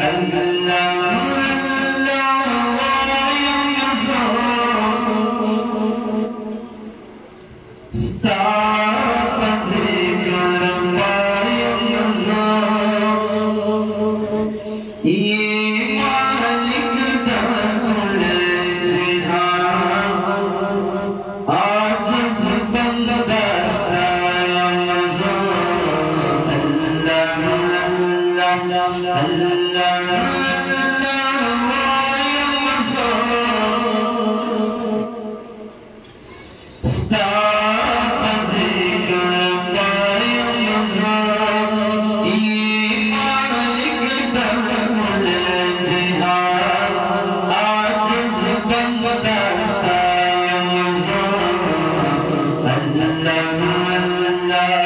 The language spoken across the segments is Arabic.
أنزلنا la la la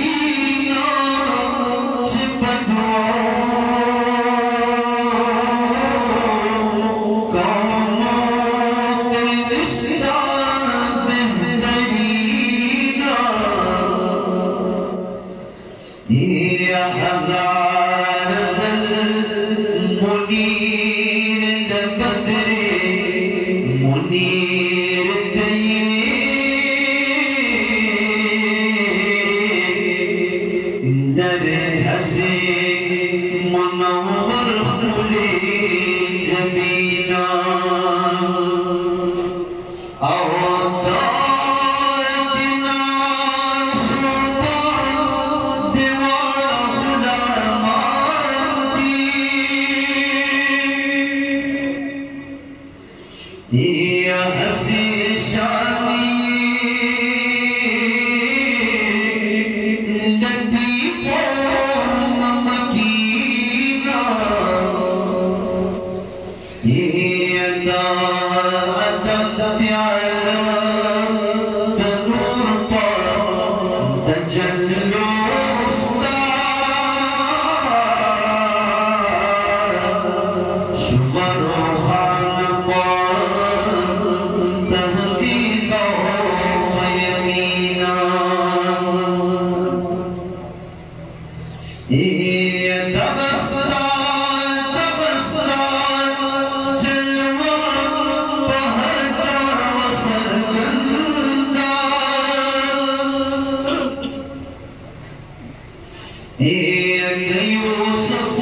पद يا أسير شعبي الذي فوق مكينا يا تغطي على تنور تجلى يوسف